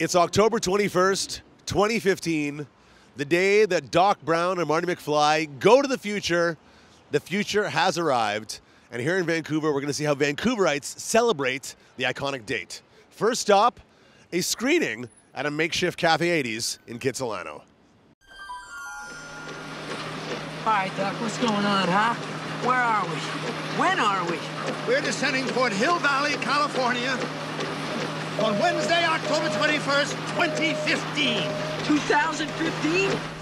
It's October 21st, 2015, the day that Doc Brown and Marty McFly go to the future. The future has arrived. And here in Vancouver, we're going to see how Vancouverites celebrate the iconic date. First stop, a screening at a makeshift Cafe 80s in Kitsilano. Hi, Doc. What's going on, huh? Where are we? When are we? We're descending toward Hill Valley, California on Wednesday, October 21st, 2015. 2015?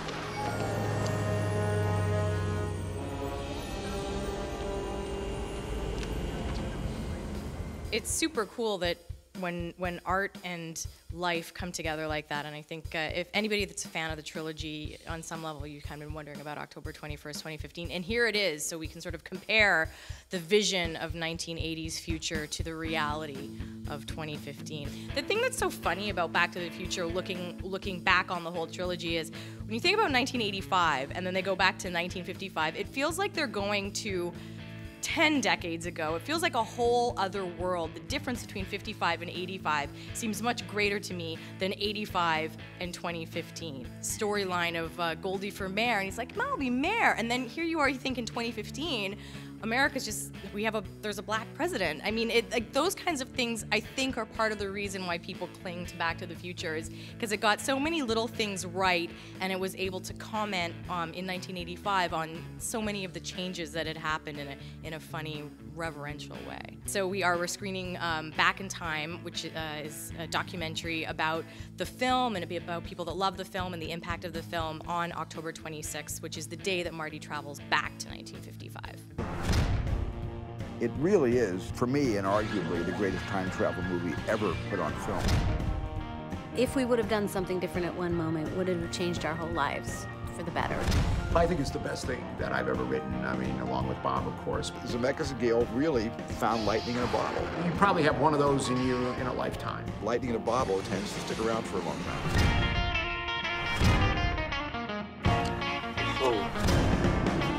it's super cool that when when art and life come together like that, and I think uh, if anybody that's a fan of the trilogy, on some level, you've kind of been wondering about October 21st, 2015, and here it is, so we can sort of compare the vision of 1980s future to the reality of 2015. The thing that's so funny about Back to the Future, looking looking back on the whole trilogy, is when you think about 1985 and then they go back to 1955, it feels like they're going to 10 decades ago. It feels like a whole other world. The difference between 55 and 85 seems much greater to me than 85 and 2015. Storyline of uh, Goldie for mayor, and he's like, Mom, I'll be mayor. And then here you are, you think in 2015, America's just we have a there's a black president. I mean, it, like those kinds of things I think are part of the reason why people cling to Back to the Future is because it got so many little things right, and it was able to comment um, in 1985 on so many of the changes that had happened in a in a funny, reverential way. So we are screening um, Back in Time, which uh, is a documentary about the film and about people that love the film and the impact of the film on October 26th, which is the day that Marty travels back to 1955. It really is, for me, and arguably the greatest time travel movie ever put on film. If we would have done something different at one moment, would it have changed our whole lives for the better? I think it's the best thing that I've ever written. I mean, along with Bob, of course. Zemeckis and Gale really found lightning in a bottle. You probably have one of those in you in a lifetime. Lightning in a bottle tends to stick around for a long time.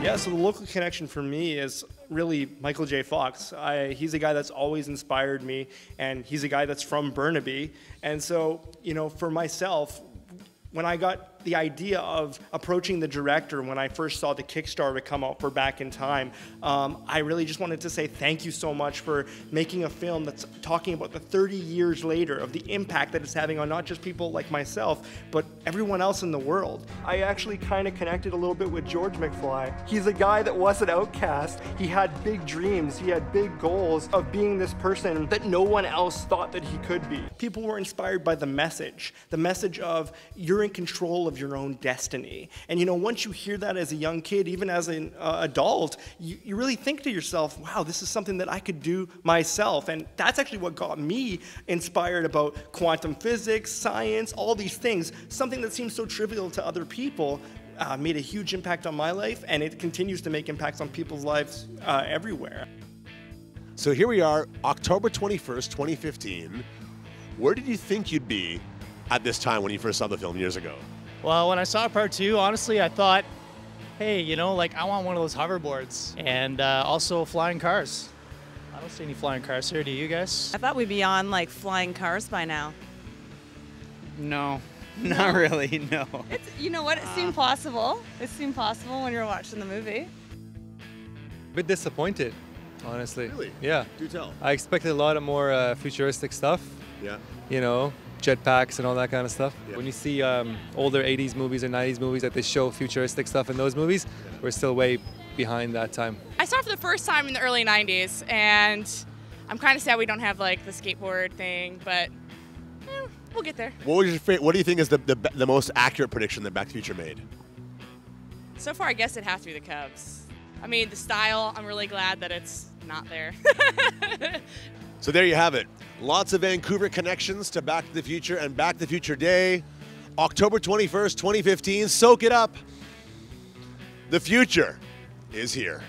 Yeah, so the local connection for me is really Michael J. Fox. I, he's a guy that's always inspired me, and he's a guy that's from Burnaby. And so, you know, for myself, when I got the idea of approaching the director when I first saw the Kickstarter come out for Back in Time, um, I really just wanted to say thank you so much for making a film that's talking about the 30 years later of the impact that it's having on not just people like myself, but everyone else in the world. I actually kind of connected a little bit with George McFly. He's a guy that was an outcast. He had big dreams, he had big goals of being this person that no one else thought that he could be. People were inspired by the message, the message of you're in control of of your own destiny. And you know, once you hear that as a young kid, even as an uh, adult, you, you really think to yourself, wow, this is something that I could do myself. And that's actually what got me inspired about quantum physics, science, all these things. Something that seems so trivial to other people uh, made a huge impact on my life, and it continues to make impacts on people's lives uh, everywhere. So here we are, October 21st, 2015. Where did you think you'd be at this time when you first saw the film years ago? Well, when I saw part two, honestly, I thought, hey, you know, like I want one of those hoverboards and uh, also flying cars. I don't see any flying cars here. Do you guys? I thought we'd be on like flying cars by now. No, not really. No. It's you know what? It seemed possible. It seemed possible when you were watching the movie. A bit disappointed, honestly. Really? Yeah. Do tell. I expected a lot of more uh, futuristic stuff. Yeah. You know, jetpacks and all that kind of stuff. Yeah. When you see um, older 80s movies or 90s movies that they show futuristic stuff in those movies, Yeah. we're still way behind that time. I saw it for the first time in the early 90s, and I'm kind of sad we don't have like the skateboard thing, but eh, we'll get there. What was your fa- What do you think is the, the the most accurate prediction that Back to the Future made? So far, I guess it has to be the Cubs. I mean, the style, I'm really glad that it's not there. So there you have it. Lots of Vancouver connections to Back to the Future and Back to the Future Day, October 21st, 2015. Soak it up. The future is here.